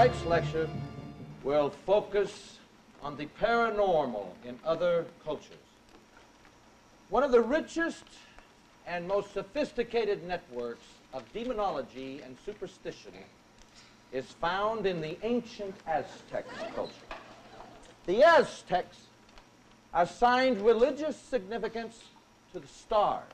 Tonight's lecture will focus on the paranormal in other cultures. One of the richest and most sophisticated networks of demonology and superstition is found in the ancient Aztec culture. The Aztecs assigned religious significance to the stars.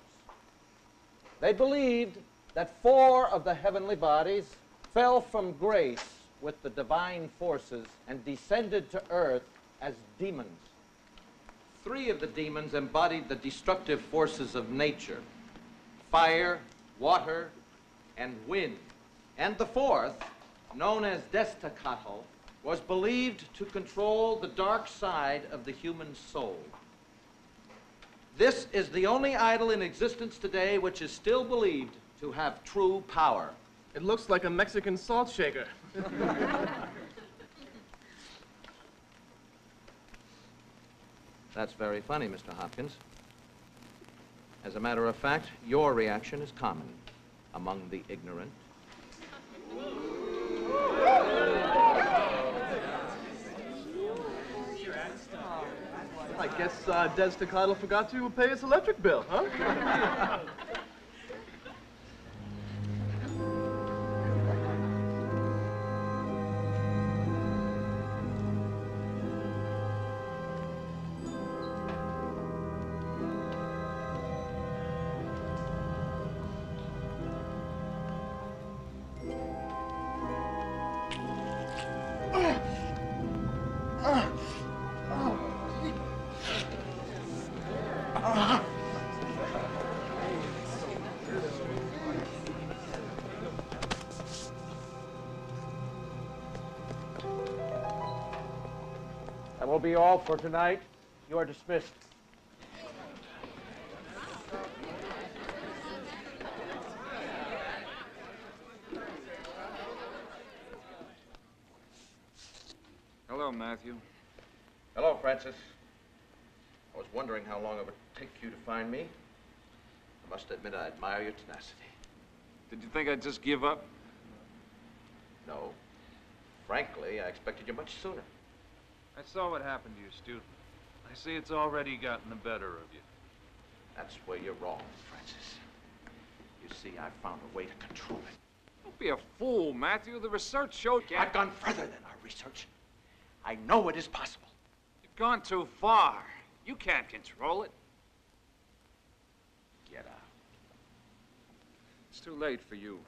They believed that four of the heavenly bodies fell from grace with the divine forces and descended to earth as demons. Three of the demons embodied the destructive forces of nature fire, water, and wind. And the fourth, known as Destacatl, was believed to control the dark side of the human soul. This is the only idol in existence today which is still believed to have true power. It looks like a Mexican salt shaker. That's very funny, Mr. Hopkins. As a matter of fact, your reaction is common among the ignorant. I guess uh, Destacatl forgot to pay his electric bill, huh? all for tonight. You are dismissed. Hello, Matthew. Hello, Francis. I was wondering how long it would take you to find me. I must admit I admire your tenacity. Did you think I'd just give up? No. Frankly, I expected you much sooner. I saw what happened to your student. I see it's already gotten the better of you. That's where you're wrong, Francis. You see, I've found a way to control it. Don't be a fool, Matthew. The research showed you. I've gone further than our research. I know it is possible. You've gone too far. You can't control it. Get out. It's too late for you.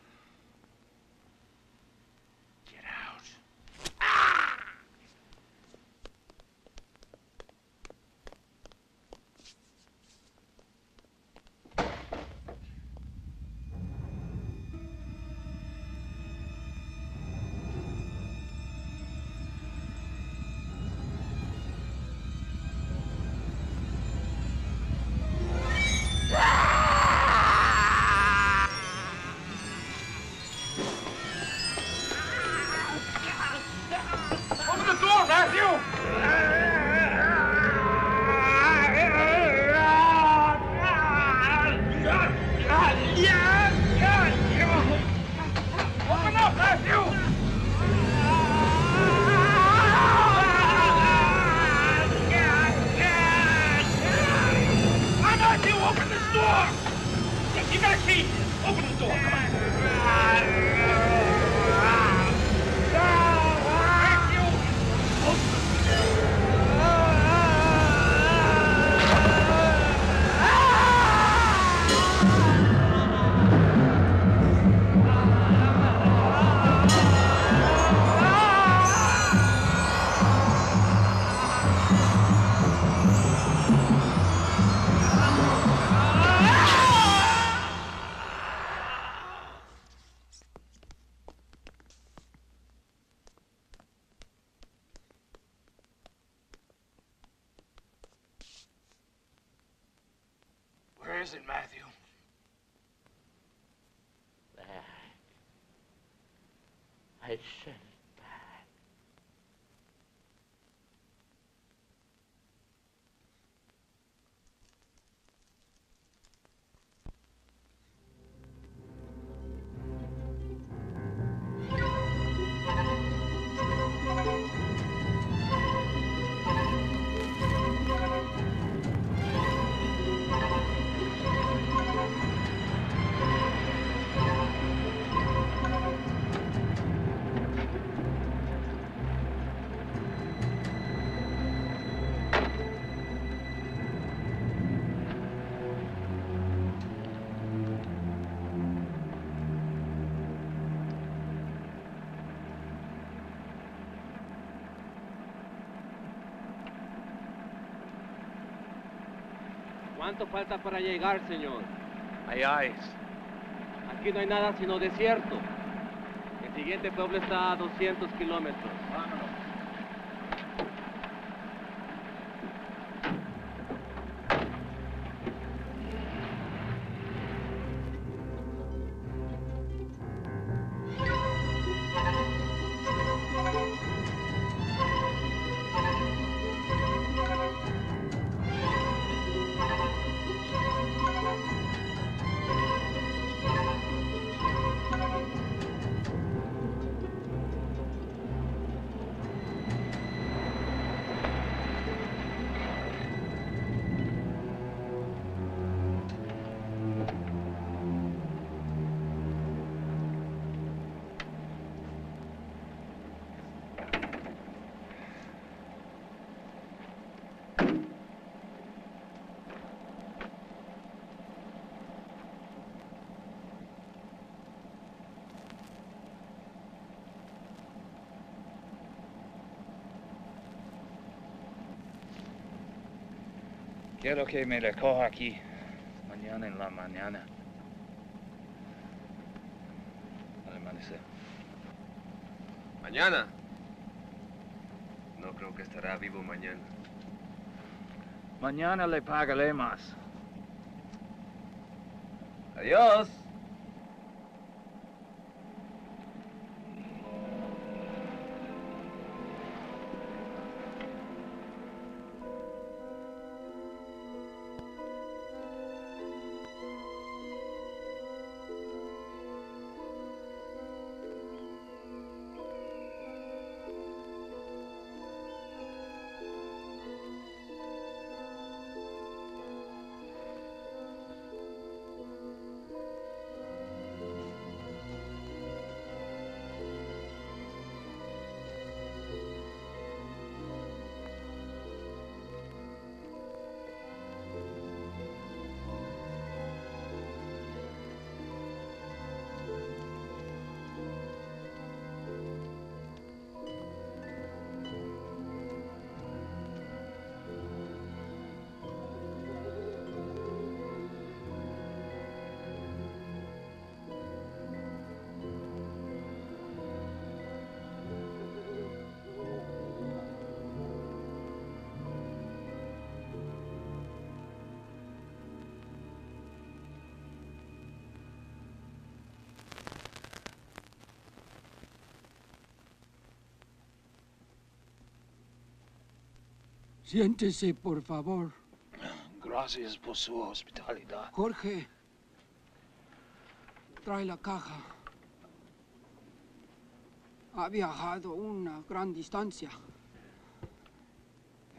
I ¿Cuánto falta para llegar, señor? Allá es. Aquí no hay nada sino desierto. El siguiente pueblo está a 200 kilómetros. Quiero que me recoja aquí. Mañana en la mañana. Al amanecer. ¿Mañana? No creo que estará vivo mañana. Mañana le pagaré más. Adiós. Siéntese, por favor. Gracias por su hospitalidad. Jorge, trae la caja. Ha viajado una gran distancia.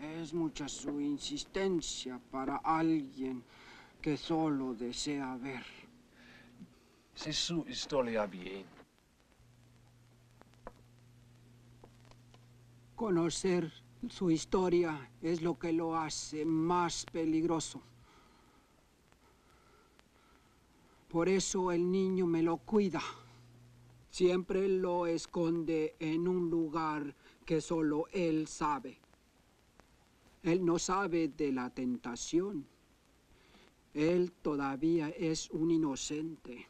Es mucha su insistencia para alguien que solo desea ver. Si su historia bien. Conocer su historia es lo que lo hace más peligroso. Por eso el niño me lo cuida. Siempre lo esconde en un lugar que solo él sabe. Él no sabe de la tentación. Él todavía es un inocente.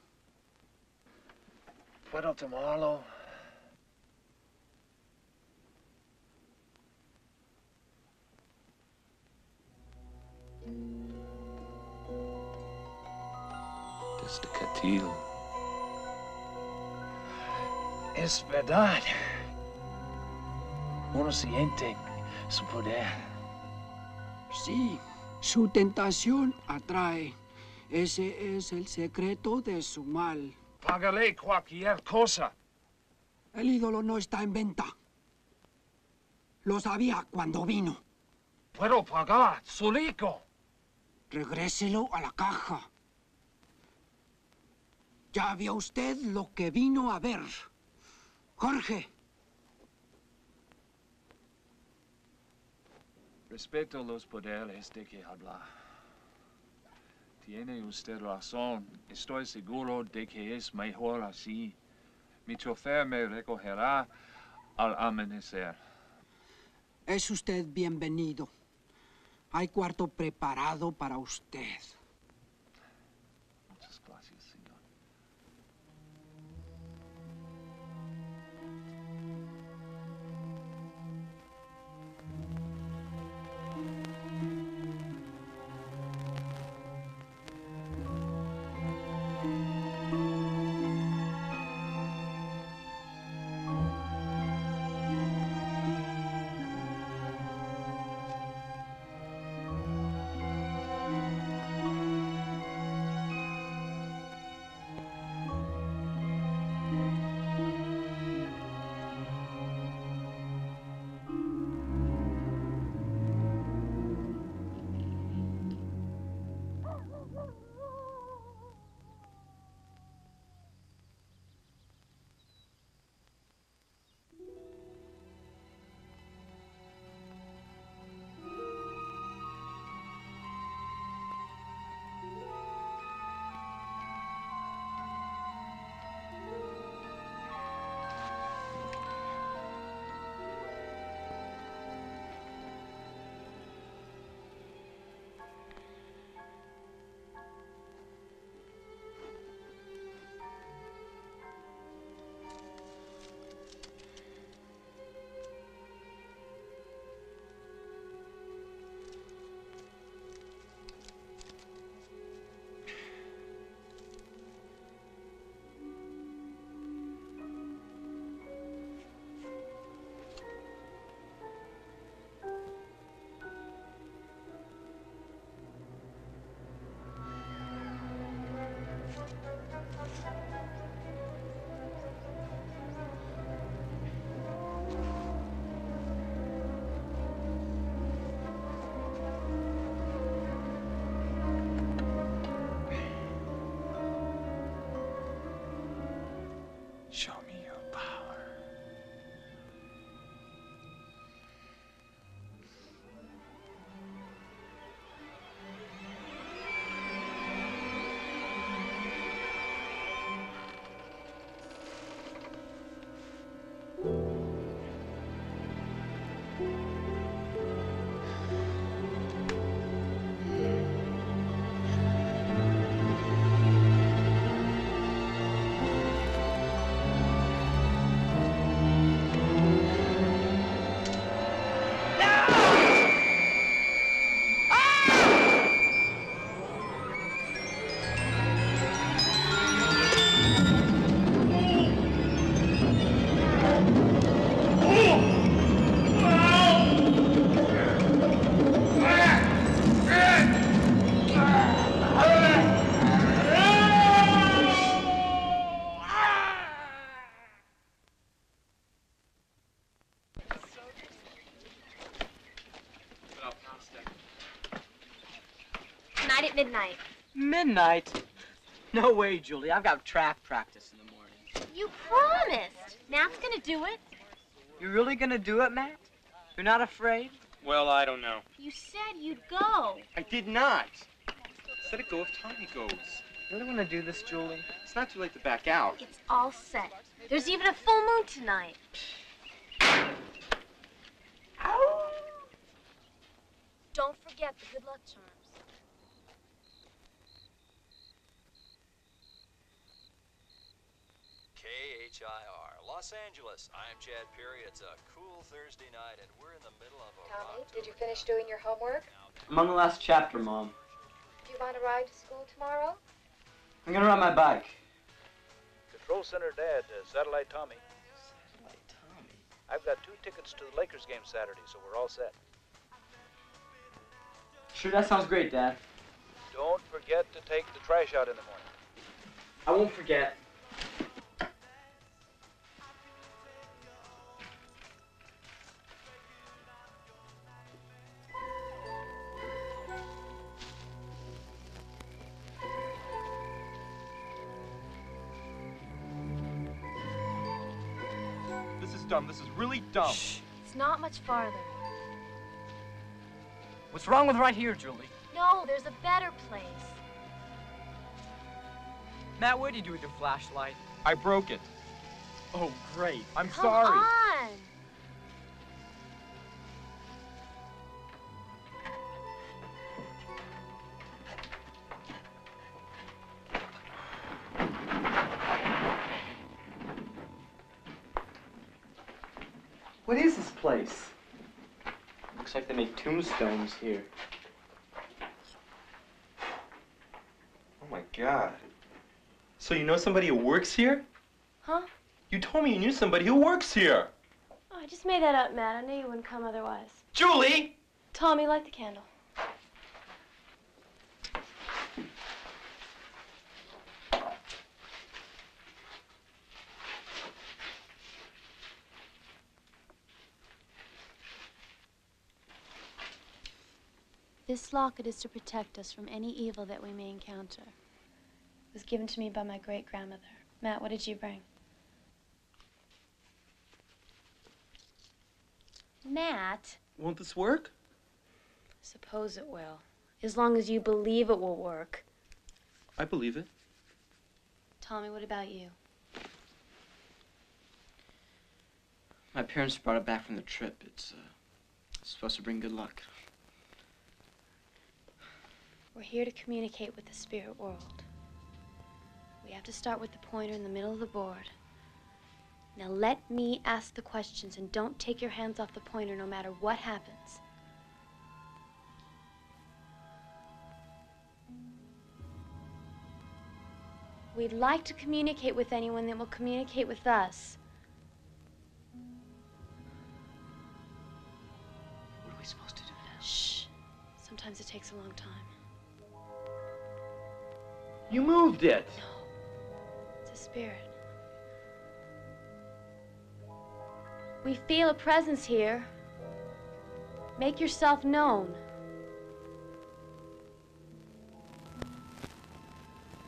¿Puedo tomarlo? Desde Catil. Es verdad. Uno siente su poder. Sí, su tentación atrae. Ese es el secreto de su mal. Pagaré cualquier cosa. El ídolo no está en venta. Lo sabía cuando vino. Puedo pagar, solico. Regréselo a la caja. Ya vio usted lo que vino a ver. Jorge, Respeto los poderes de que habla. Tiene usted razón. Estoy seguro de que es mejor así. Mi chofer me recogerá al amanecer. es usted bienvenido. Hay cuarto preparado para usted. Midnight. Midnight? No way, Julie. I've got track practice in the morning. You promised. Matt's gonna do it. You're really gonna do it, Matt? You're not afraid? Well, I don't know. You said you'd go. I did not. Let it go if Tommy goes. You really wanna do this, Julie? It's not too late to back out. It's all set. There's even a full moon tonight. Don't forget the good luck charms. KHIR, Los Angeles. I'm Chad Perry. It's a cool Thursday night, and we're in the middle of a Tommy, did you finish doing your homework? I'm on the last chapter, Mom. Do you want to ride to school tomorrow? I'm gonna ride my bike. Control Center Dad, uh, Satellite Tommy. Satellite Tommy? I've got two tickets to the Lakers game Saturday, so we're all set. Sure, that sounds great, Dad. Don't forget to take the trash out in the morning. I won't forget. Is really dumb. It's not much farther. What's wrong with right here, Julie? No, there's a better place. Matt, what did you do with your flashlight? I broke it. Oh, great. I'm Come sorry. on. Tombstones here. Oh my god. So you know somebody who works here? Huh? You told me you knew somebody who works here. Oh, I just made that up, Matt. I knew you wouldn't come otherwise. Julie! Tommy, light the candle. This locket is to protect us from any evil that we may encounter. It was given to me by my great grandmother. Matt, what did you bring? Matt, Won't this work? suppose it will. As long as you believe it will work. I believe it. Tommy, what about you? My parents brought it back from the trip. It's, uh, it's supposed to bring good luck. We're here to communicate with the spirit world. We have to start with the pointer in the middle of the board. Now let me ask the questions and don't take your hands off the pointer no matter what happens. We'd like to communicate with anyone that will communicate with us. What are we supposed to do now? Shh. Sometimes it takes a long time. You moved it. No. It's a spirit. We feel a presence here. Make yourself known.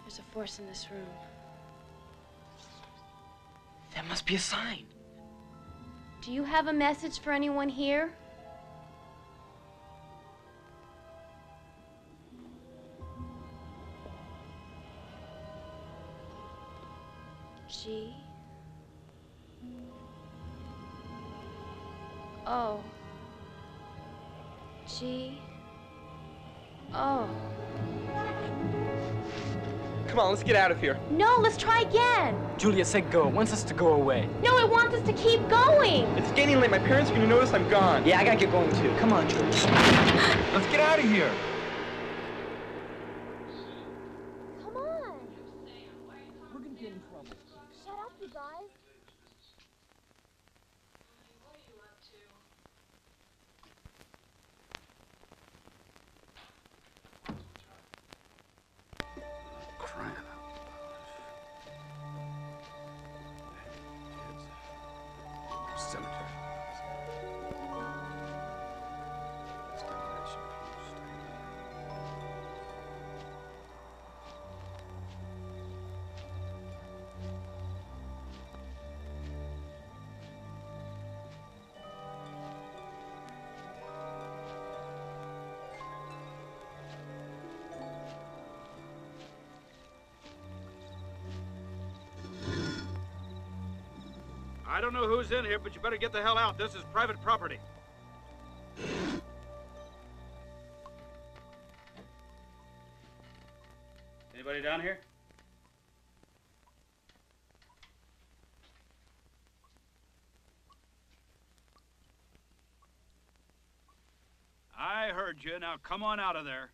There's a force in this room. That must be a sign. Do you have a message for anyone here? G. O. G. O. Come on, let's get out of here. No, let's try again. Julia said go. Wants us to go away. No, it wants us to keep going. It's getting late. My parents are gonna notice I'm gone. Yeah, I gotta get going too. Come on, Julia. Let's get out of here. Who's in here, but you better get the hell out. This is private property. Anybody down here? I heard you. Now come on out of there.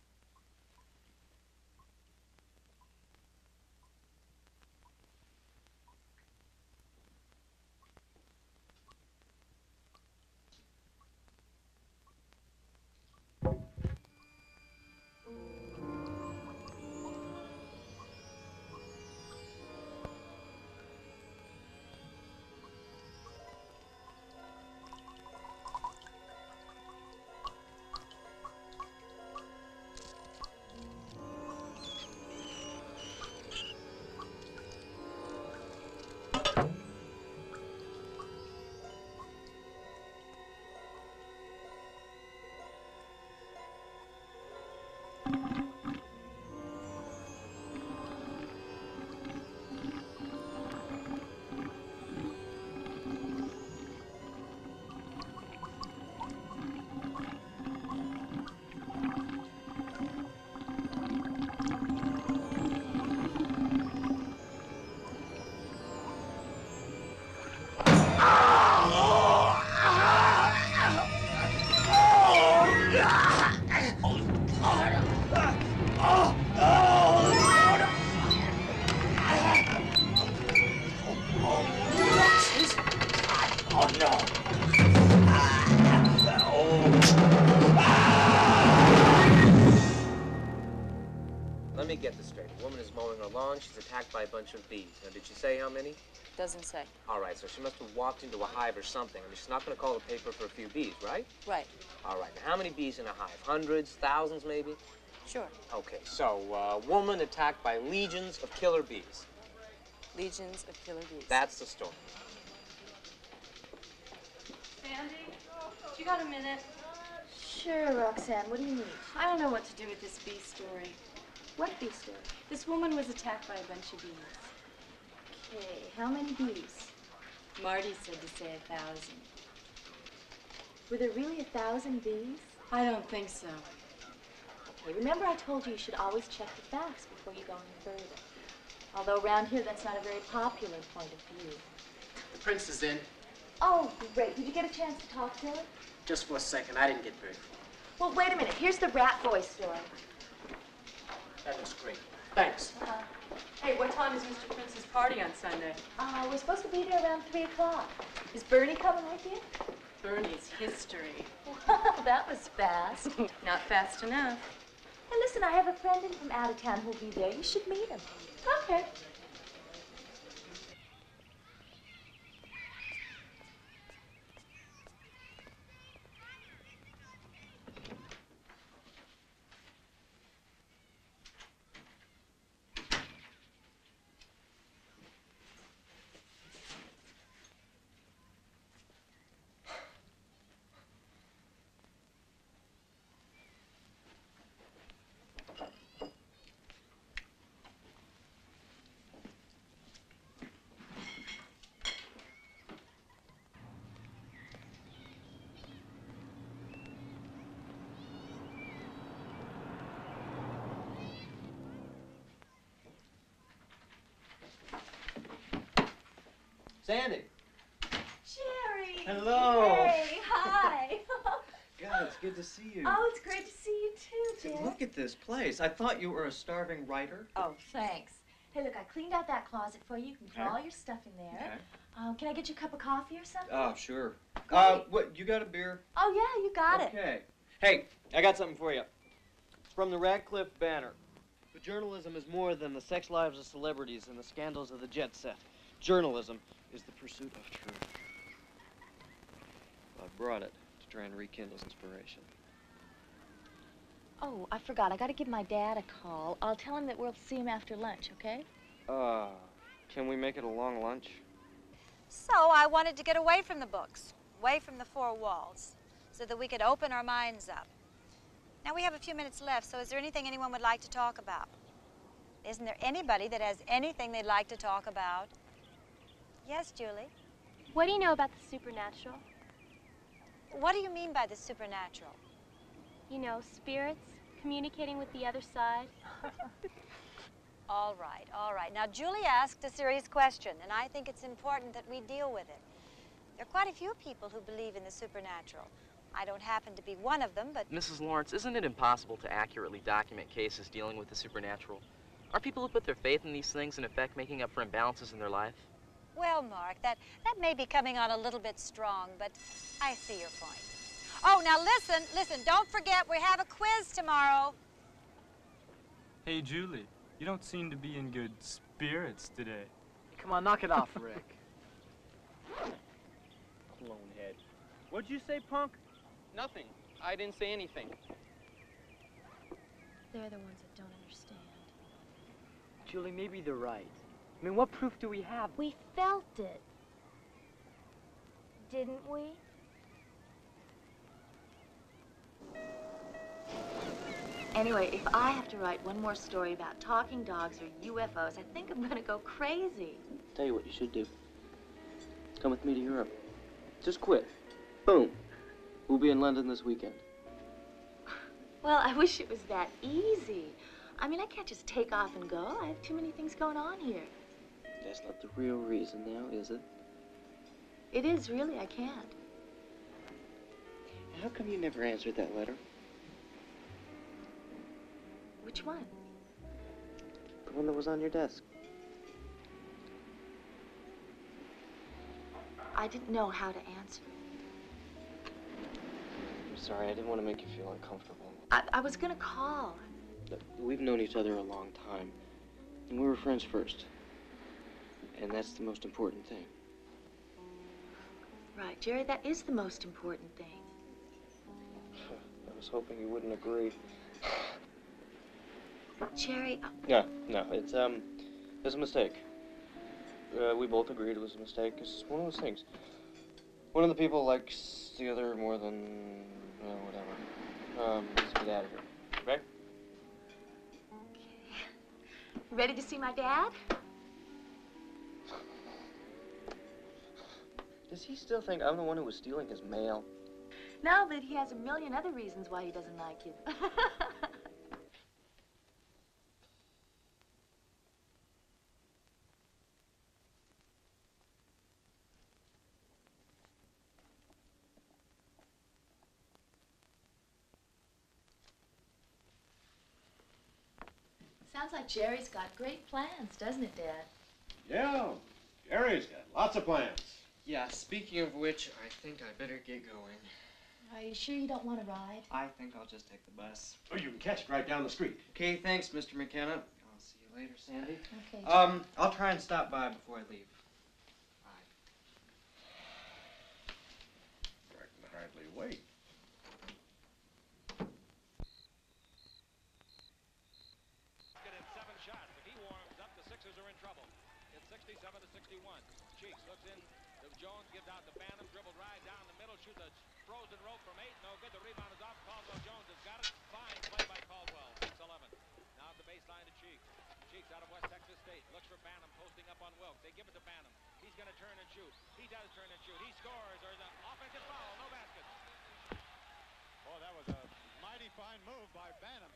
Of bees. Now, did she say how many? Doesn't say. All right, so she must have walked into a hive or something. I mean, she's not going to call the paper for a few bees, right? Right. All right. Now, how many bees in a hive? Hundreds, thousands, maybe? Sure. Okay, so, uh, woman attacked by legions of killer bees. Legions of killer bees. That's the story. Sandy, you got a minute? Sure, Roxanne. What do you need? I don't know what to do with this bee story. What bee story? This woman was attacked by a bunch of bees. Okay, how many bees? Marty said to say a thousand. Were there really a thousand bees? I don't think so. Okay, remember I told you you should always check the facts before you go any further. Although around here that's not a very popular point of view. The prince is in. Oh, great. Did you get a chance to talk to him? Just for a second. I didn't get very far. Well, wait a minute. Here's the rat boy story. That looks great. Thanks. Uh, Hey, what time is Mr. Prince's party on Sunday? uh, we're supposed to be there around 3 o'clock. Is Bernie coming with you? Bernie's history. Well, that was fast. Not fast enough. Hey, listen, I have a friend in from out of town who'll be there. You should meet him. Okay. Sandy. Jerry. Hello. Hey, hi. God, it's good to see you. oh, it's great to see you too, Jerry. Look at this place. I thought you were a starving writer. Oh, thanks. Hey, look, I cleaned out that closet for you. You can put Okay. all your stuff in there. Okay. Um, can I get you a cup of coffee or something? Oh, sure. Uh, what, you got a beer? oh, yeah, you got it. Okay. Hey, I got something for you. It's from the Radcliffe Banner. But journalism is more than the sex lives of celebrities and the scandals of the jet set. Journalism is the pursuit of truth. I brought it to try and rekindle inspiration. Oh, I forgot. I got to give my dad a call. I'll tell him that we'll see him after lunch, okay? Uh, can we make it a long lunch? So I wanted to get away from the books, away from the four walls, so that we could open our minds up. Now we have a few minutes left, so is there anything anyone would like to talk about? Isn't there anybody that has anything they'd like to talk about? Yes, Julie? What do you know about the supernatural? What do you mean by the supernatural? You know, spirits communicating with the other side. All right, all right. Now, Julie asked a serious question, and I think it's important that we deal with it. There are quite a few people who believe in the supernatural. I don't happen to be one of them, but Mrs. Lawrence, isn't it impossible to accurately document cases dealing with the supernatural? Are people who put their faith in these things in effect making up for imbalances in their life? Well, Mark, that, that may be coming on a little bit strong, but I see your point. Oh, now listen, listen, don't forget we have a quiz tomorrow. Hey, Julie, you don't seem to be in good spirits today. Come on, knock it off, Rick. Clone head. What'd you say, punk? Nothing. I didn't say anything. They're the ones that don't understand. Julie, maybe they're right. I mean, what proof do we have? We felt it. Didn't we? Anyway, if I have to write one more story about talking dogs or UFOs, I think I'm gonna go crazy. Tell you what you should do. Come with me to Europe. Just quit. Boom. We'll be in London this weekend. Well, I wish it was that easy. I mean, I can't just take off and go. I have too many things going on here. That's not the real reason now, is it? It is really, I can't. How come you never answered that letter? Which one? The one that was on your desk. I didn't know how to answer. I'm sorry, I didn't want to make you feel uncomfortable. I, I was gonna call. We've known each other a long time. And we were friends first. And that's the most important thing. Right, Jerry, that is the most important thing. I was hoping you wouldn't agree. Jerry, No, no, it's, um, it's a mistake. Uh, we both agreed it was a mistake. It's one of those things. One of the people likes the other more than, well, whatever. Um, let's get out of here. Right? ready to see my dad? Does he still think I'm the one who was stealing his mail? No, but he has a million other reasons why he doesn't like you. Sounds like Jerry's got great plans, doesn't it, Dad? Yeah, Jerry's got lots of plans. Yeah, speaking of which, I think I better get going. Are you sure you don't want to ride? I think I'll just take the bus. Oh, you can catch it right down the street. Okay, thanks, Mr. McKenna. I'll see you later, Sandy. Okay. Um, I'll try and stop by before I leave. I can hardly wait. in seven shots. If he warms up, the Sixers are in trouble. It's 67 to 61. Cheeks looks in. Jones gives out to Banham. Dribbled right down the middle. Shoots a frozen rope from eight. No good. The rebound is off. Caldwell Jones has got it. Fine play by Caldwell. 6-11. Now at the baseline to Cheeks. Cheeks out of West Texas State. Looks for Banham. Posting up on Wilkes. They give it to Banham. He's going to turn and shoot. He does turn and shoot. He scores. There's an offensive foul. No basket. Boy, that was a mighty fine move by Banham.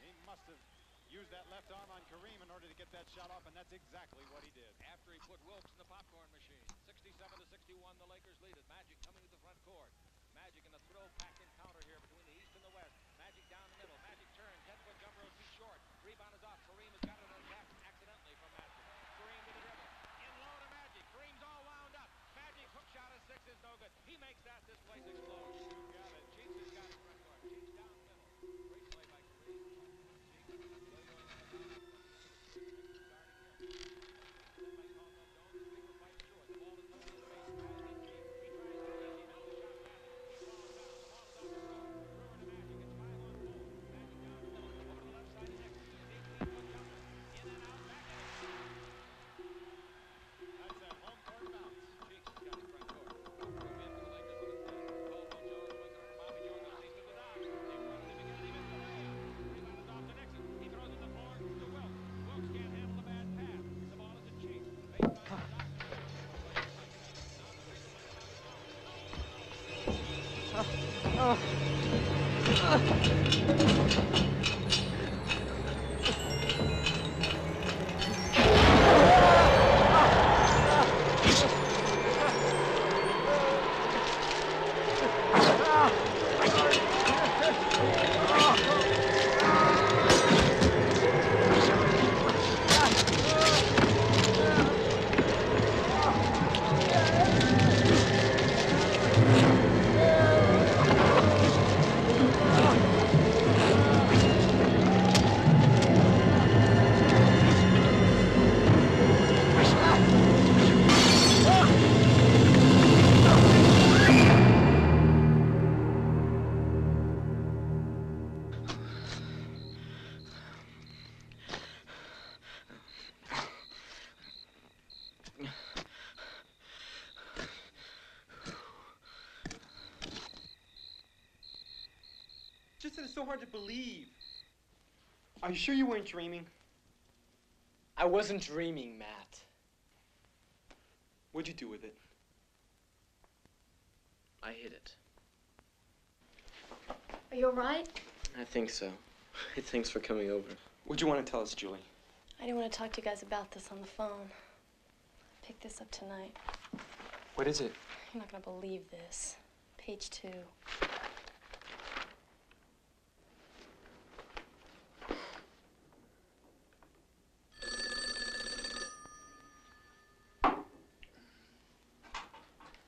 He must have used that left arm on Kareem in order to get that shot off, and that's exactly what he did. After he put Wilkes in the popcorn machine. 67 to 61, the Lakers lead it. Magic coming to the front court. Magic in a thrill-packed encounter here between the East and the West. Magic down the middle. Magic turns. 10-foot jumper is too short. Rebound is off. Kareem has got it on back accidentally from Magic. Kareem to the dribble. In low to Magic. Kareem's all wound up. Magic hook shot at six is no good. He makes that. This place explodes. Hard to believe. Are you sure you weren't dreaming? I wasn't dreaming, Matt. What'd you do with it? I hid it. Are you all right? I think so. Thanks for coming over. What'd you want to tell us, Julie? I didn't want to talk to you guys about this on the phone. I picked this up tonight. What is it? You're not going to believe this. Page two.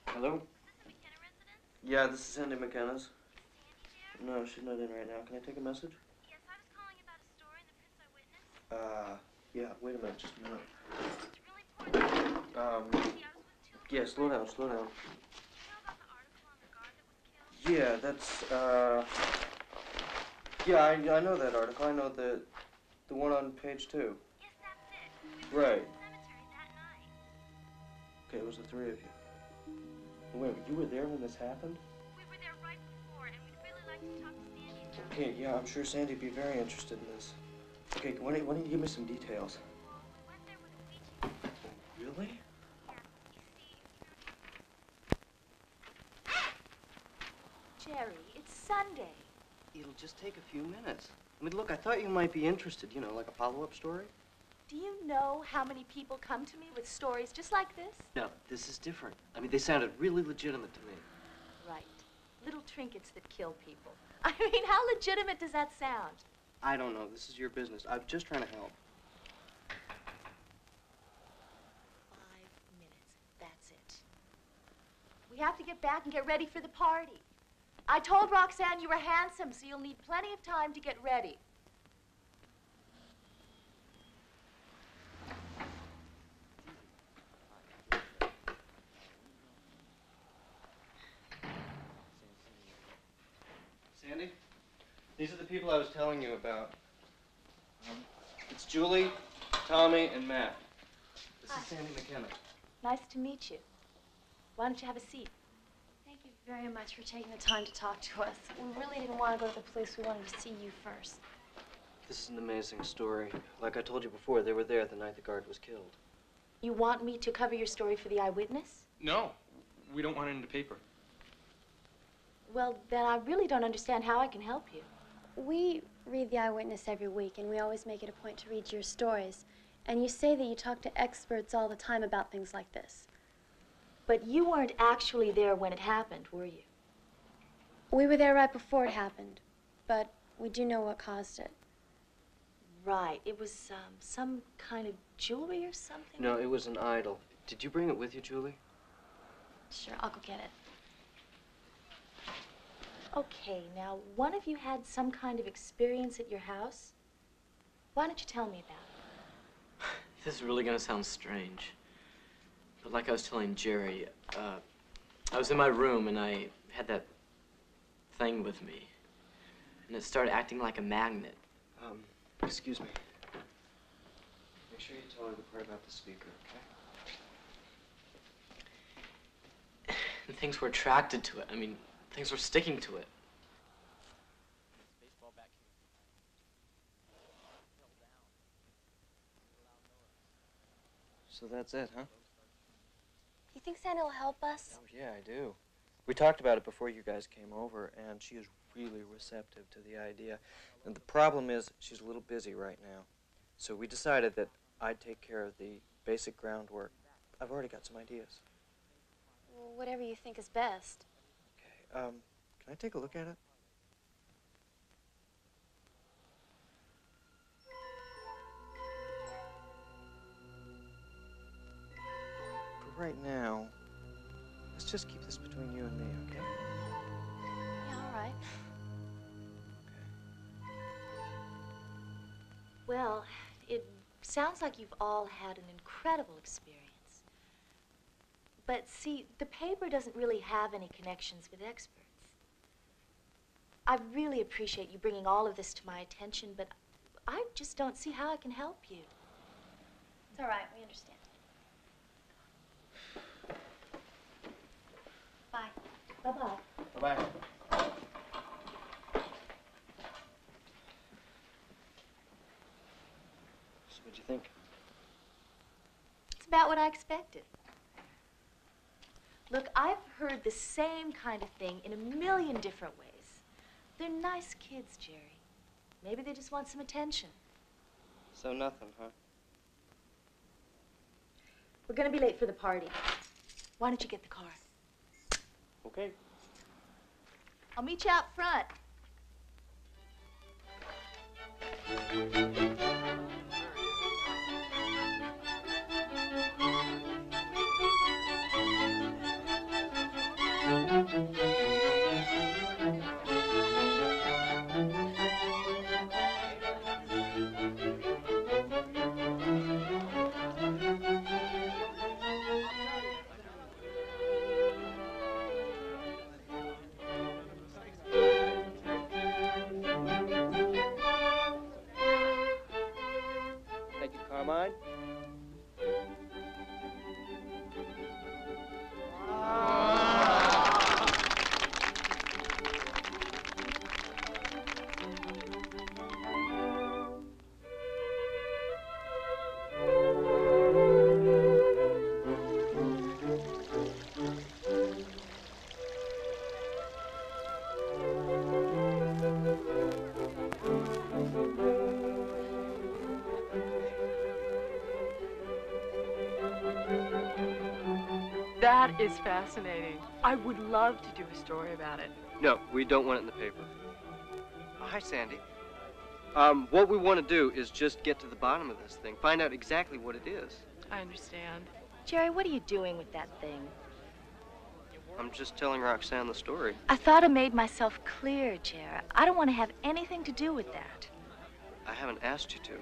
Hello? Yeah, this is Sandy McKenna's. No, she's not in right now. Can I take a message? Yes, I was calling about a story in the Prince Eyewitness. Uh, Yeah, wait a minute, just a minute. Um, yeah, slow down, slow down. Yeah, that's, uh, yeah, I, I know that article. I know the, the one on page two. Yes, that's it. Right. Okay, it was the three of you. Wait, you were there when this happened? Okay, yeah, I'm sure Sandy'd be very interested in this. Okay, why don't, why don't you give me some details? Really? Jerry, it's Sunday. It'll just take a few minutes. I mean, look, I thought you might be interested, you know, like a follow-up story. Do you know how many people come to me with stories just like this? No, this is different. I mean, they sounded really legitimate to me. Right. Little trinkets that kill people. I mean, how legitimate does that sound? I don't know. This is your business. I'm just trying to help. Five minutes. That's it. We have to get back and get ready for the party. I told Roxanne you were handsome, so you'll need plenty of time to get ready. Sandy, these are the people I was telling you about. Um, it's Julie, Tommy, and Matt. This Hi. is Sandy McKenna. Nice to meet you. Why don't you have a seat? Thank you very much for taking the time to talk to us. We really didn't want to go to the police. We wanted to see you first. This is an amazing story. Like I told you before, they were there the night the guard was killed. You want me to cover your story for the eyewitness? No, we don't want it in the paper. Well, then I really don't understand how I can help you. We read The Eyewitness every week, and we always make it a point to read your stories. And you say that you talk to experts all the time about things like this. But you weren't actually there when it happened, were you? We were there right before it happened, but we do know what caused it. Right. It was um, some kind of jewelry or something? No, it was an idol. Did you bring it with you, Julie? Sure, I'll go get it. Okay, now, one of you had some kind of experience at your house? Why don't you tell me about it? This is really gonna sound strange. But like I was telling Jerry, uh, I was in my room and I had that thing with me. And it started acting like a magnet. Um, excuse me. Make sure you tell her the part about the speaker, okay? And things were attracted to it. I mean, things were sticking to it. So that's it, huh? You think Sandy will help us? Oh, yeah, I do. We talked about it before you guys came over, and she is really receptive to the idea. And the problem is, she's a little busy right now. So we decided that I'd take care of the basic groundwork. I've already got some ideas. Well, whatever you think is best. Um, can I take a look at it? For right now, let's just keep this between you and me, okay? Yeah, all right. Okay. Well, it sounds like you've all had an incredible experience. But see, the paper doesn't really have any connections with experts. I really appreciate you bringing all of this to my attention, but I just don't see how I can help you. It's all right, we understand. Bye. Bye-bye. Bye-bye. So what'd you think? It's about what I expected. Look, I've heard the same kind of thing in a million different ways. They're nice kids, Jerry. Maybe they just want some attention. So nothing, huh? We're gonna be late for the party. Why don't you get the car? Okay. I'll meet you out front. That is fascinating. I would love to do a story about it. No, we don't want it in the paper. Oh, hi, Sandy. Um, what we want to do is just get to the bottom of this thing, find out exactly what it is. I understand. Jerry, what are you doing with that thing? I'm just telling Roxanne the story. I thought I made myself clear, Jerry. I don't want to have anything to do with that. I haven't asked you to.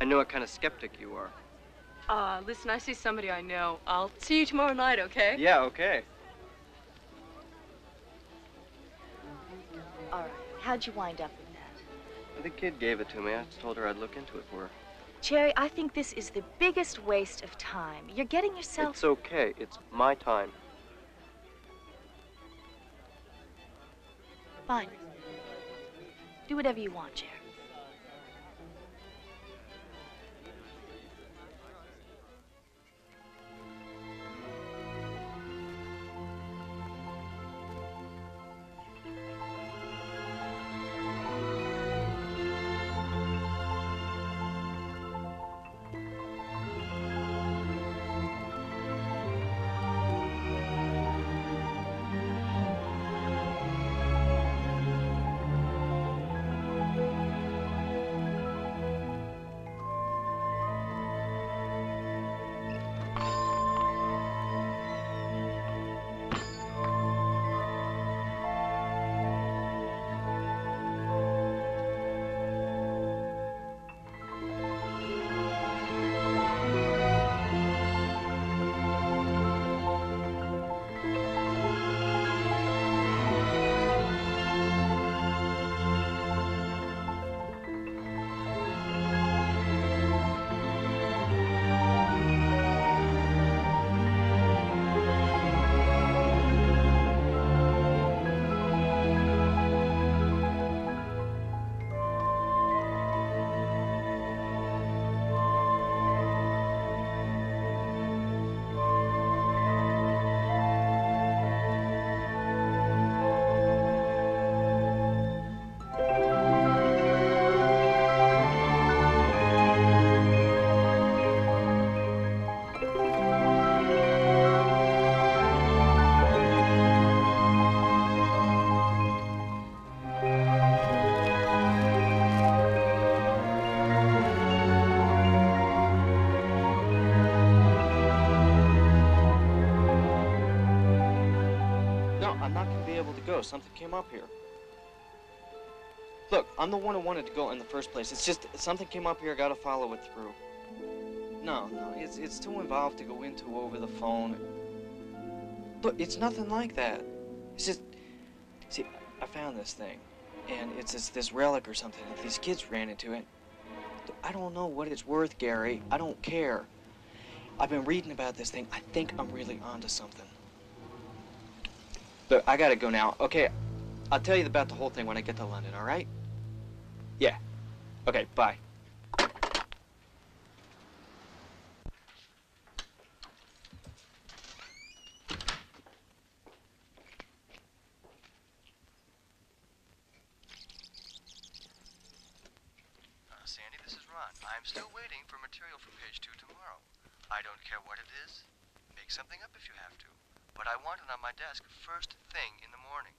I know what kind of skeptic you are. Uh, listen, I see somebody I know. I'll see you tomorrow night, okay? Yeah, okay. All right. How'd you wind up with that? The kid gave it to me. I told her I'd look into it for her. Jerry, I think this is the biggest waste of time. You're getting yourself. It's okay. It's my time. Fine. Do whatever you want, Jerry. Go. Something came up here. Look, I'm the one who wanted to go in the first place. It's just something came up here. I got to follow it through. No, no, it's it's too involved to go into over the phone. Look, it's nothing like that. It's just, see, I found this thing, and it's this, this relic or something. These kids ran into it. I don't know what it's worth, Gary. I don't care. I've been reading about this thing. I think I'm really onto something. Look, I gotta go now. Okay, I'll tell you about the whole thing when I get to London, all right? Yeah. Okay, bye. Uh, Sandy, this is Ron. I'm still waiting for material for page two tomorrow. I don't care what it is. Make something up if you have. But I want it on my desk first thing in the morning.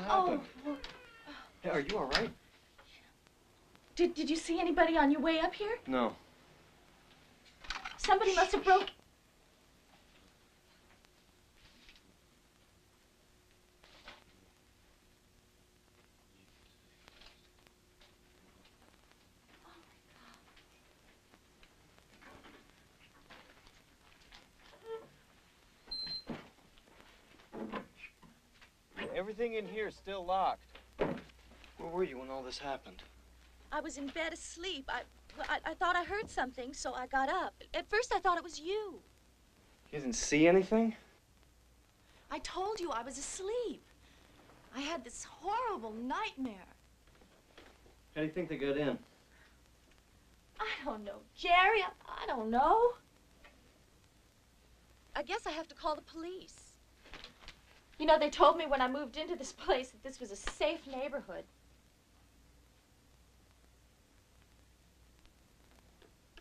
hell happened? Oh, Are you all right? Did, did you see anybody on your way up here? No. Somebody must have broke Still locked. Where were you when all this happened? I was in bed asleep. I, well, I, I thought I heard something, so I got up. At first, I thought it was you. You didn't see anything? I told you I was asleep. I had this horrible nightmare. How do you think they got in? I don't know, Jerry. I, I don't know. I guess I have to call the police. You know, they told me when I moved into this place that this was a safe neighborhood.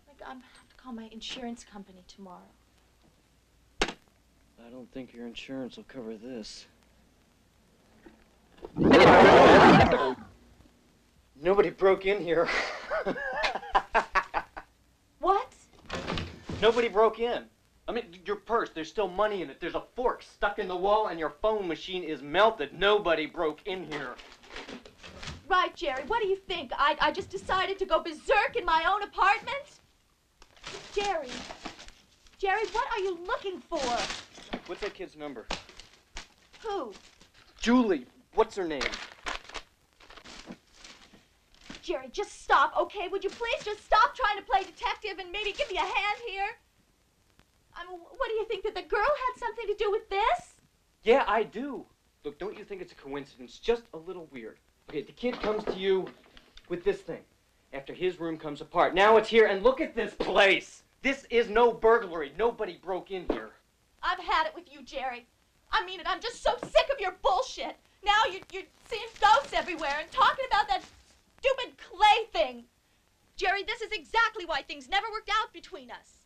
Like, I'm have to call my insurance company tomorrow. I don't think your insurance will cover this. Nobody broke in here. What? Nobody broke in. I mean, your purse, there's still money in it. There's a fork stuck in the wall, and your phone machine is melted. Nobody broke in here. Right, Jerry. What do you think? I, I just decided to go berserk in my own apartment? Jerry. Jerry, what are you looking for? What's that kid's number? Who? Julie. What's her name? Jerry, just stop, okay? Would you please just stop trying to play detective and maybe give me a hand here? I mean, what do you think that the girl had something to do with this? Yeah, I do. Look, don't you think it's a coincidence? Just a little weird. Okay, the kid comes to you with this thing after his room comes apart. Now it's here, and look at this place. This is no burglary. Nobody broke in here. I've had it with you, Jerry. I mean it. I'm just so sick of your bullshit. Now you're, you're seeing ghosts everywhere and talking about that stupid clay thing. Jerry, this is exactly why things never worked out between us.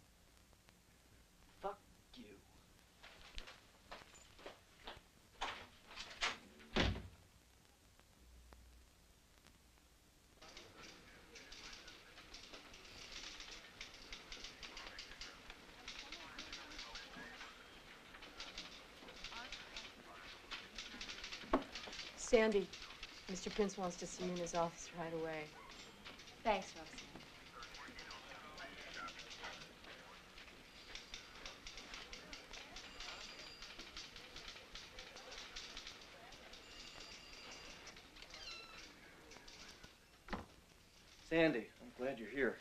Sandy, Mr. Prince wants to see you in his office right away. Thanks, Roxanne. Sandy, I'm glad you're here.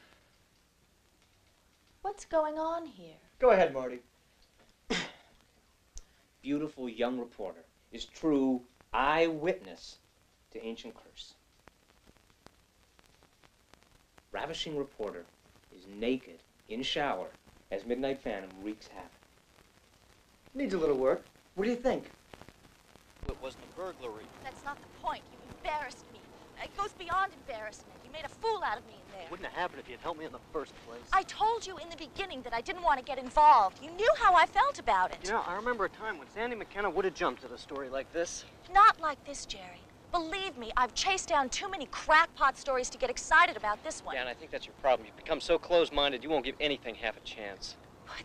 What's going on here? Go ahead, Marty. Beautiful young reporter is true eyewitness to ancient curse. Ravishing reporter is naked in shower as Midnight Phantom wreaks havoc. Needs a little work. What do you think? It wasn't a burglary. That's not the point. You embarrassed me. It goes beyond embarrassment. You made a fool out of me in there. It Wouldn't have happened if you'd helped me in the first place. I told you in the beginning that I didn't want to get involved. You knew how I felt about it. You know, I remember a time when Sandy McKenna would have jumped at a story like this. Not like this, Jerry. Believe me, I've chased down too many crackpot stories to get excited about this one. Yeah, and I think that's your problem. You've become so close-minded, you won't give anything half a chance.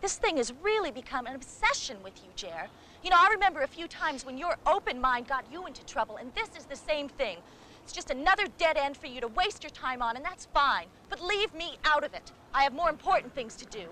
This thing has really become an obsession with you, Jer. You know, I remember a few times when your open mind got you into trouble, and this is the same thing. It's just another dead end for you to waste your time on, and that's fine. But leave me out of it. I have more important things to do.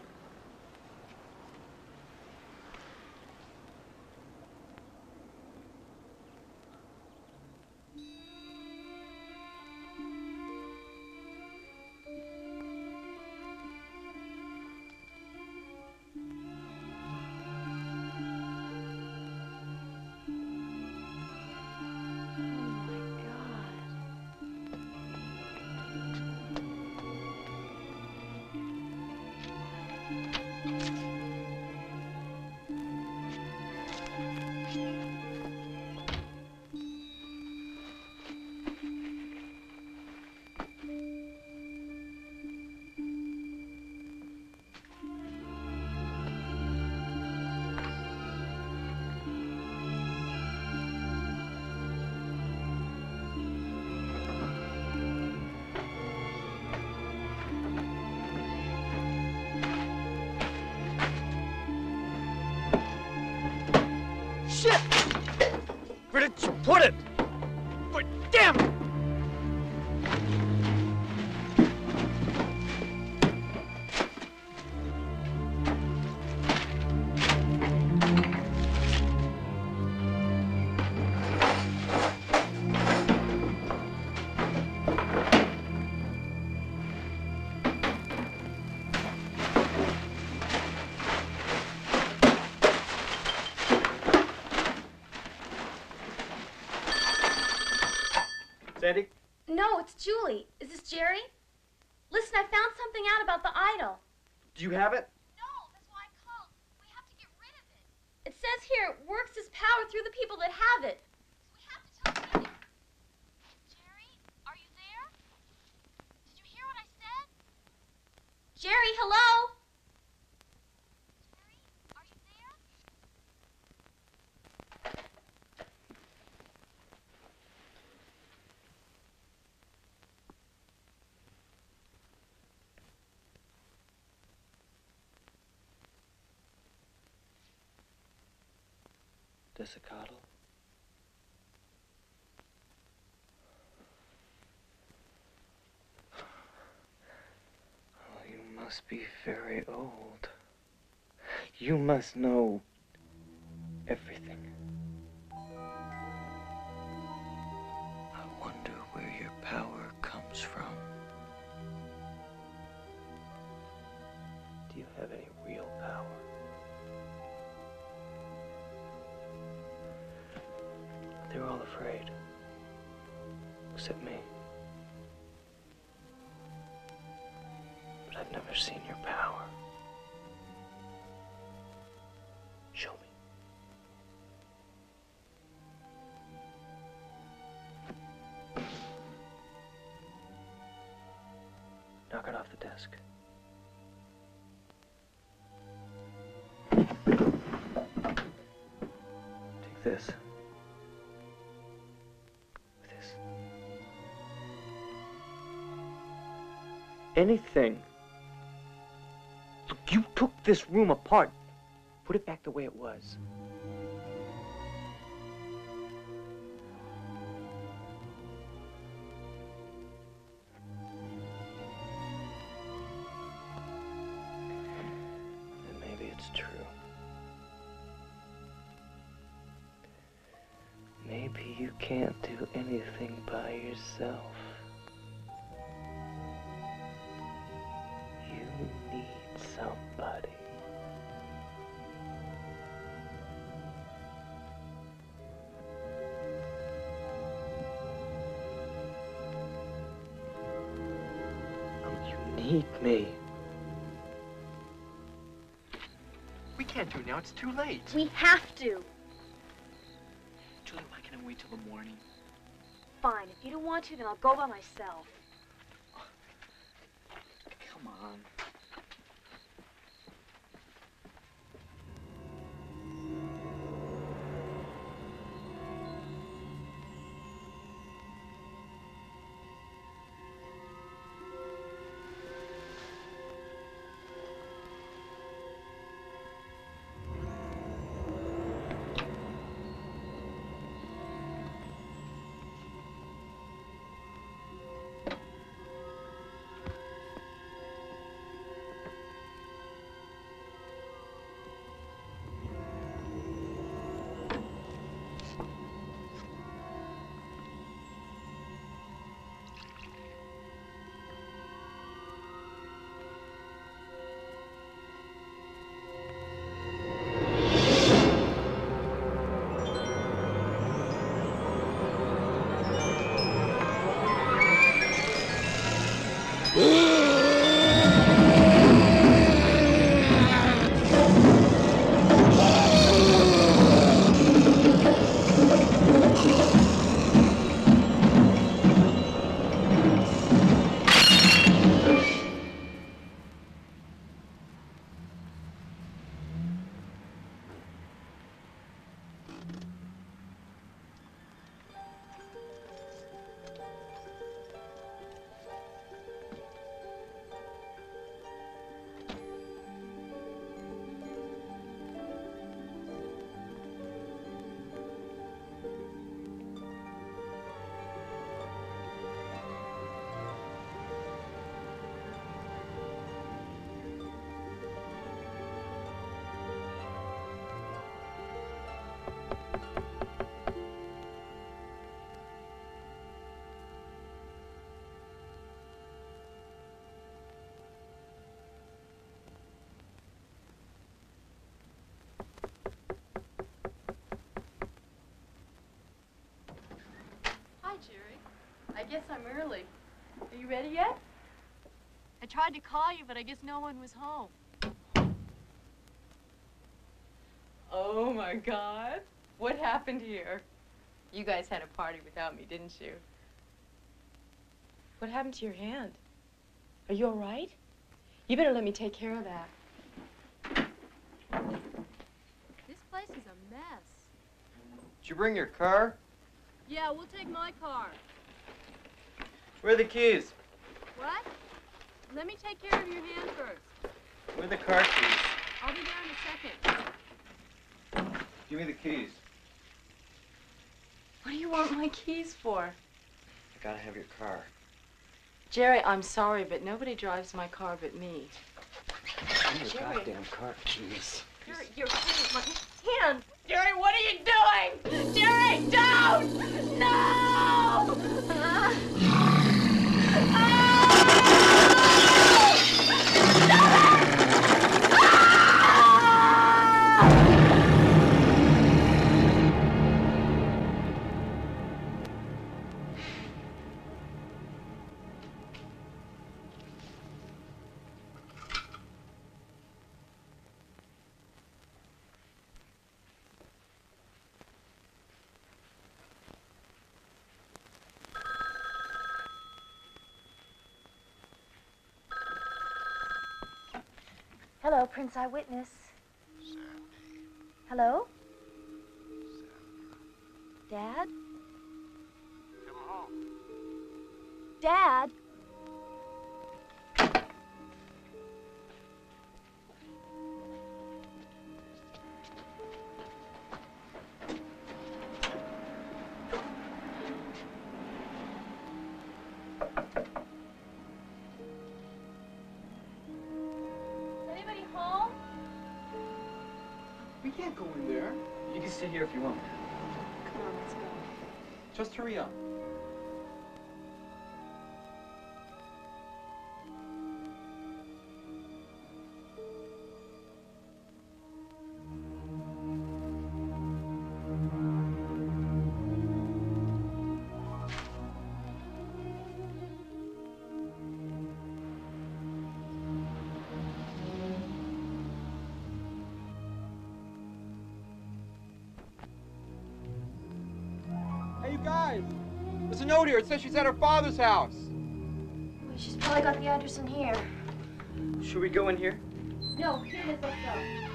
Julie. Is this Jerry? Listen, I found something out about the idol. Do you have it? No, that's why I called. We have to get rid of it It says here it works its power through the people that have it. So we have to tell somebody. Jerry, are you there? Did you hear what I said? Jerry, hello? Destacatl? Oh, you must be very old. You must know desk. Take this. This. Anything. Look, you took this room apart. Put it back the way it was. It's too late. We have to. Julie, why can't I wait till the morning? Fine. If you don't want to, then I'll go by myself. Come on. Hi, Jerry. I guess I'm early. Are you ready yet? I tried to call you, but I guess no one was home. Oh my God. What happened here? You guys had a party without me, didn't you? What happened to your hand? Are you all right? You better let me take care of that. This place is a mess. Did you bring your car? Yeah, we'll take my car. Where are the keys? What? Let me take care of your hand first. Where are the car keys? I'll be there in a second. Give me the keys. What do you want my keys for? I gotta have your car. Jerry, I'm sorry, but nobody drives my car but me. Give me your Jerry. goddamn car keys. You're, you're holding my hand. Jerry, what are you doing? Jerry, don't! No! Hello, Prince Eyewitness. Hello? Dad? Come home. Dad? Just note here. It says she's at her father's house. Well, she's probably got the address in here. Should we go in here? No, here, let's go.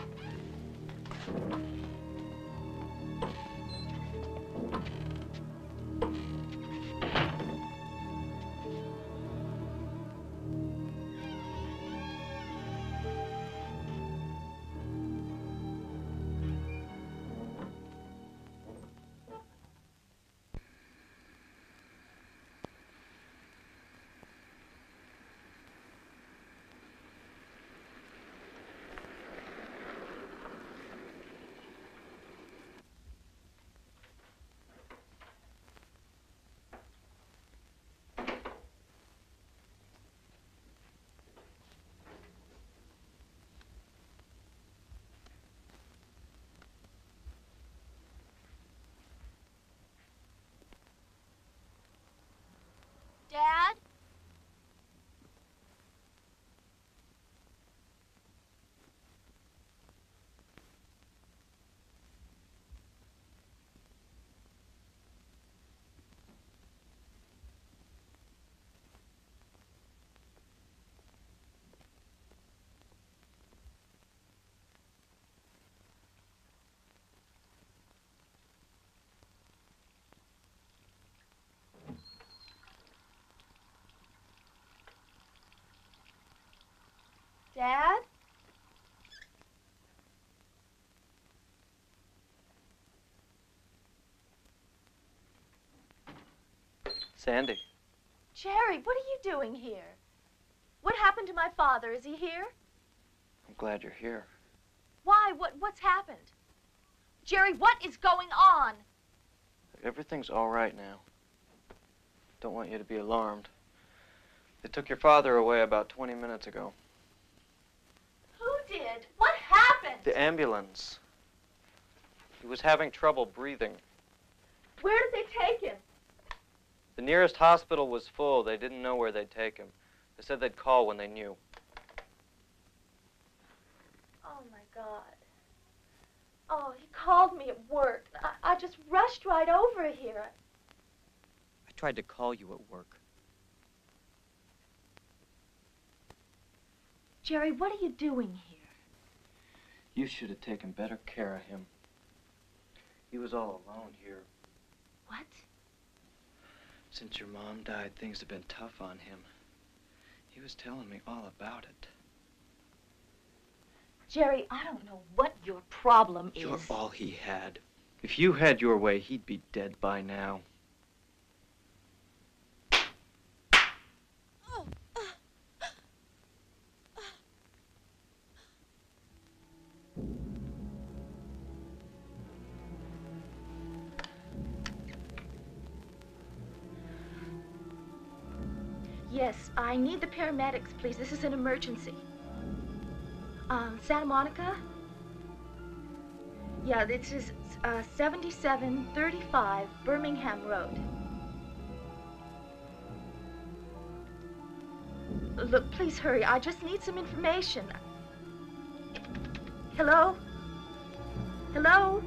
Dad? Sandy. Jerry, what are you doing here? What happened to my father? Is he here? I'm glad you're here. Why? What, what's happened? Jerry, what is going on? Everything's all right now. Don't want you to be alarmed. They took your father away about 20 minutes ago. Who did? What happened? The ambulance. He was having trouble breathing. Where did they take him? The nearest hospital was full. They didn't know where they'd take him. They said they'd call when they knew. Oh my God. Oh, he called me at work. I, I just rushed right over here. I tried to call you at work. Jerry, what are you doing here? You should have taken better care of him. He was all alone here. What? Since your mom died, things have been tough on him. He was telling me all about it. Jerry, I don't know what your problem is. You're all he had. If you had your way, he'd be dead by now. Paramedics, please. This is an emergency. Um, Santa Monica? Yeah, this is uh, 7735 Birmingham Road. Look, please hurry. I just need some information. Hello? Hello?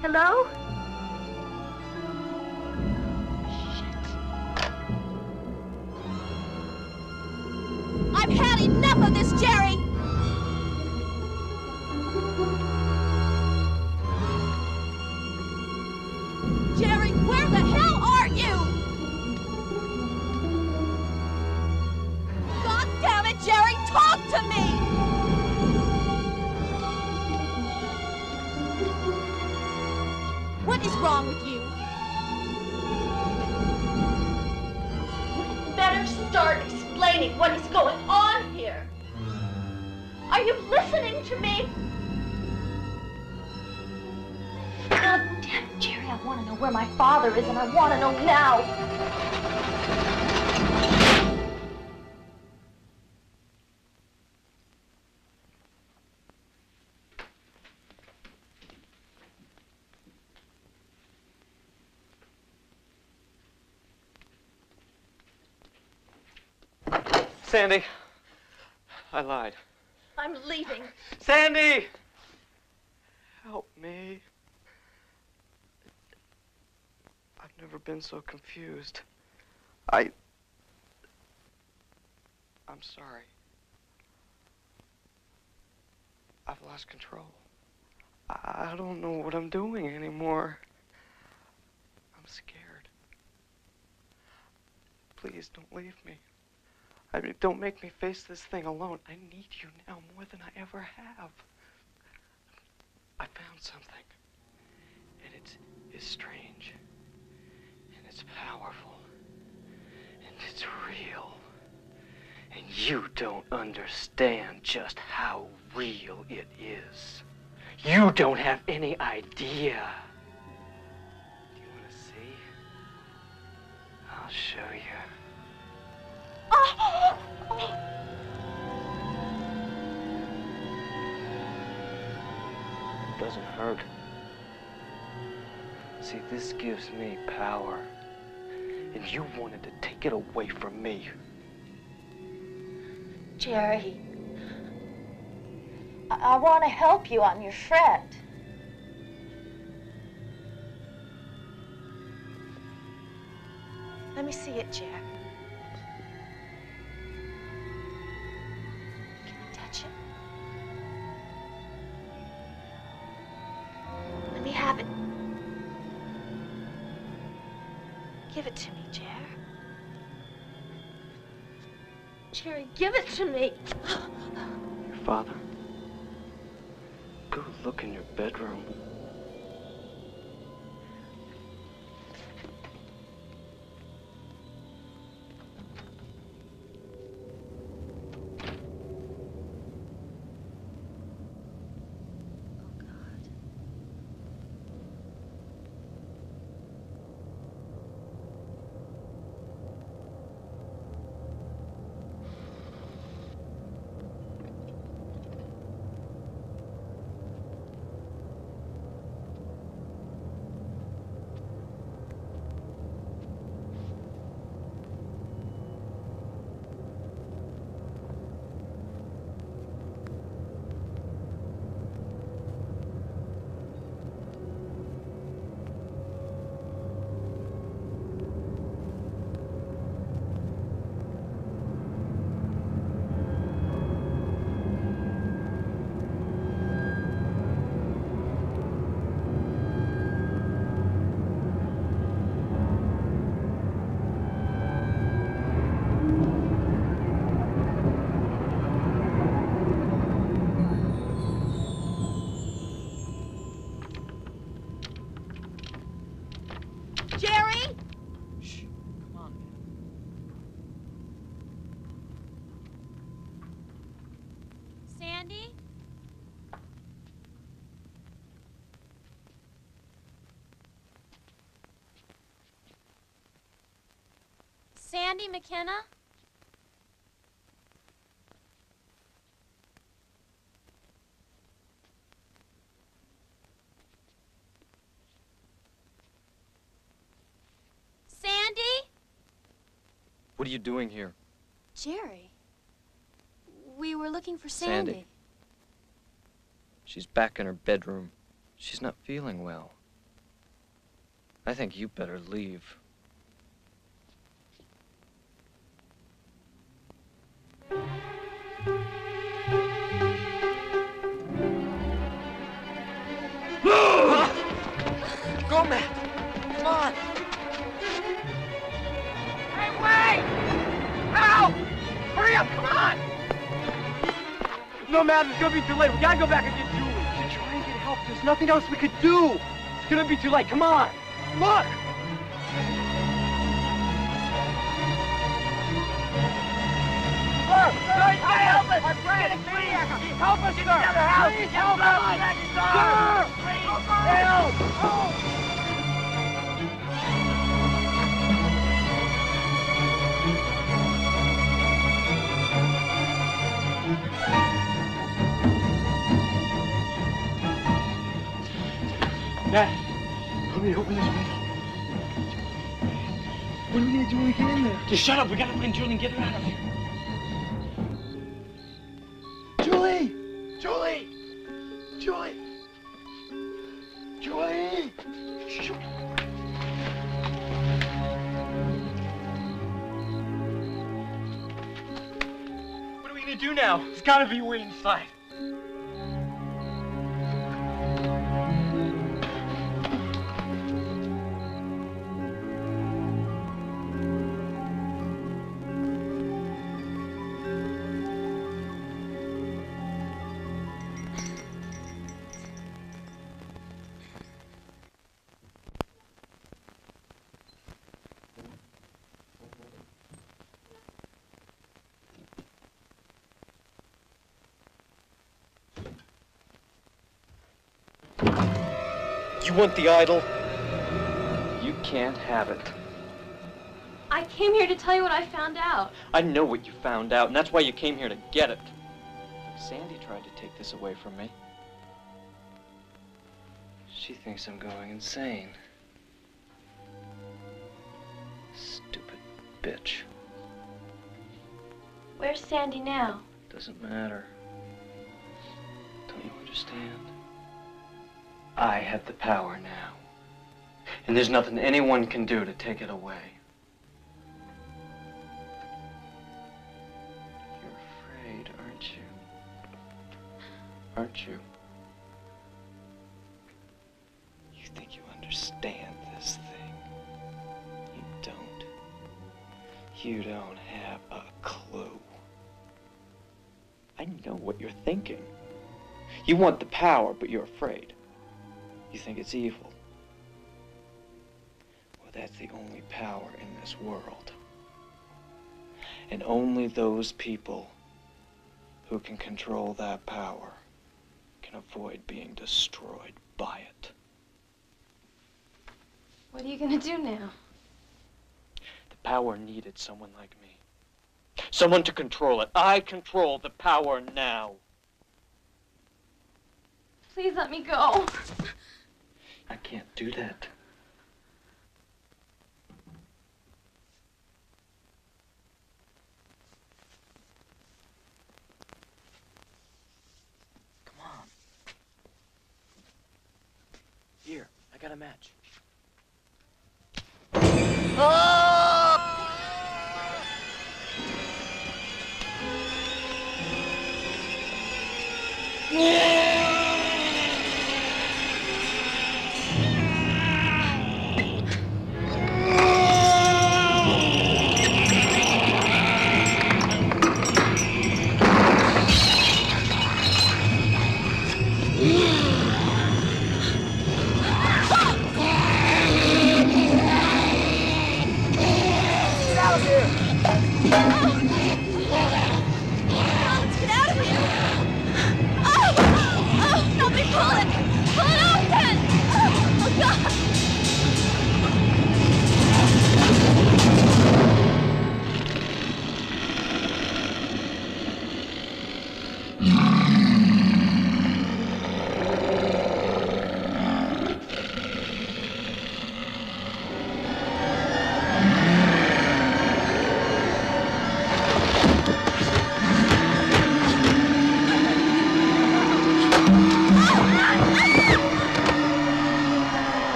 Hello? This, Jerry! I want to know now. Sandy, I lied. I'm leaving. Sandy! Help me. I've never been so confused. I. I'm sorry. I've lost control. I I don't know what I'm doing anymore. I'm scared. Please don't leave me. I mean, don't make me face this thing alone. I need you now more than I ever have. I found something. And it's, it's strange. And it's powerful. And it's real. And you don't understand just how real it is. You don't have any idea. Do you want to see? I'll show you. It doesn't hurt. See, this gives me power. And you wanted to take it away from me. Jerry, I, I want to help you. I'm your friend. Let me see it, Jerry. To me. Your father? Go look in your bedroom. Andy? Sandy McKenna? Sandy? What are you doing here? Jerry. We were looking for Sandy. Sandy. She's back in her bedroom. She's not feeling well. I think you better leave. No, Matt, it's gonna be too late. We gotta go back and get Julie. We should try and get help, there's nothing else we could do. It's gonna be too late. Come on. Look! Look! Help us! Our friend, please! Help us, sir! Please, help us! Sir! Help! Help! Matt, help me open this window. What are we gonna do when we get in there? Just shut up. We gotta find Julie and get her out of here. Julie! Julie! Julie! Julie! What are we gonna do now? There's gotta be a way inside. You want the idol? You can't have it. I came here to tell you what I found out. I know what you found out, and that's why you came here to get it. Sandy tried to take this away from me. She thinks I'm going insane. Stupid bitch. Where's Sandy now? Doesn't matter. Don't you understand? I have the power now. And there's nothing anyone can do to take it away. You're afraid, aren't you? Aren't you? You think you understand this thing? You don't. You don't have a clue. I know what you're thinking. You want the power, but you're afraid. You think it's evil. Well, that's the only power in this world. And only those people who can control that power can avoid being destroyed by it. What are you gonna do now? The power needed someone like me. Someone to control it. I control the power now. Please let me go. I can't do that. Come on. Here, I got a match. Get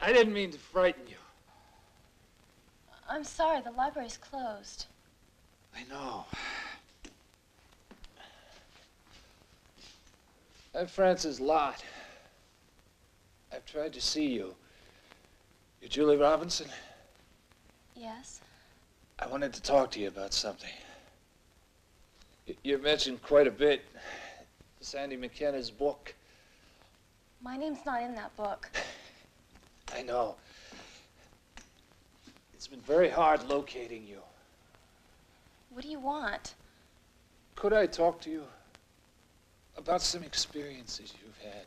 I didn't mean to frighten you. I'm sorry, the library's closed. I know. I'm Francis Lott. I've tried to see you. You're Julie Robinson? Yes? I wanted to talk to you about something. You've mentioned quite a bit Sandy McKenna's book. My name's not in that book. I know. It's been very hard locating you. What do you want? Could I talk to you? about some experiences you've had.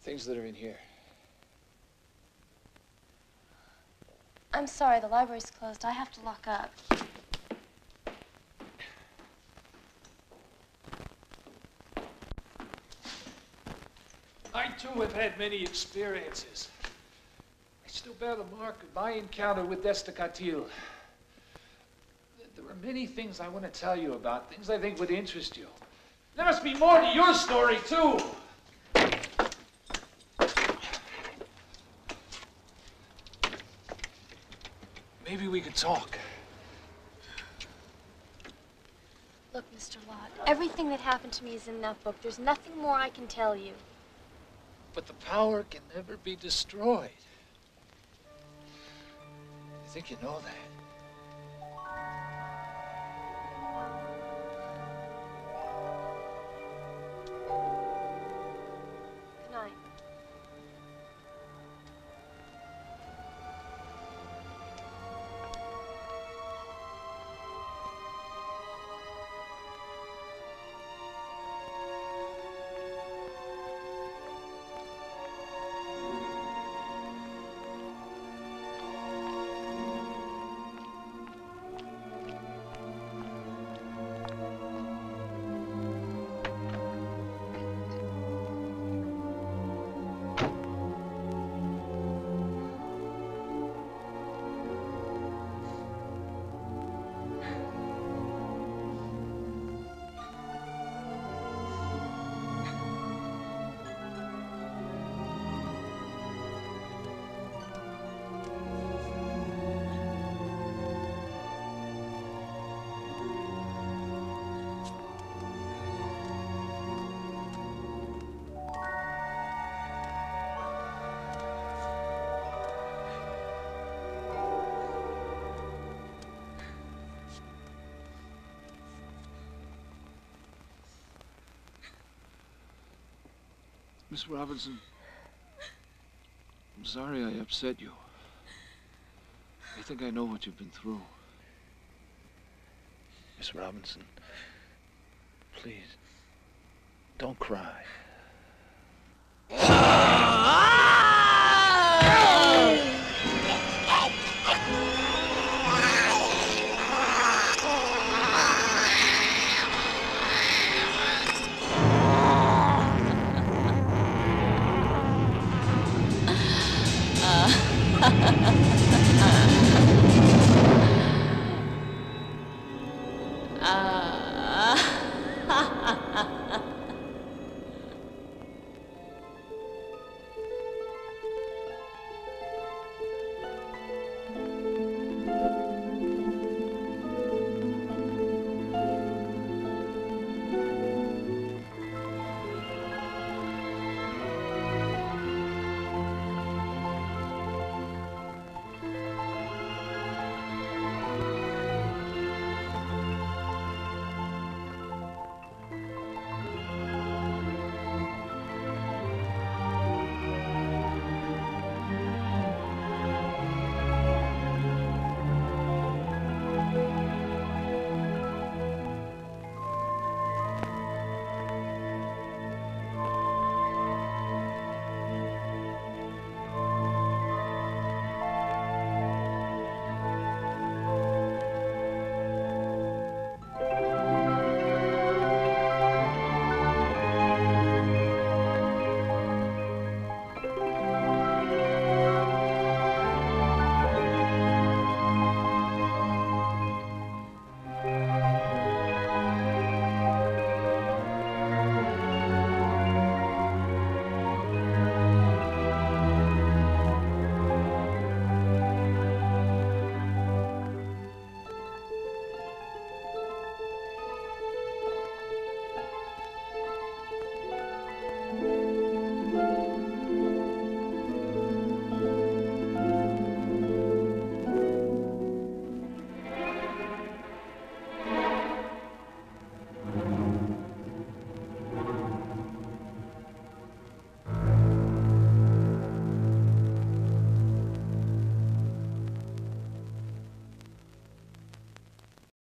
Things that are in here. I'm sorry, the library's closed. I have to lock up. I too have had many experiences. I still bear the mark of my encounter with Destacatl. There are many things I want to tell you about, things I think would interest you. There must be more to your story, too. Maybe we could talk. Look, Mr. Lott, everything that happened to me is in that book. There's nothing more I can tell you. But the power can never be destroyed. I think you know that. Miss Robinson, I'm sorry I upset you. I think I know what you've been through. Miss Robinson, please, don't cry.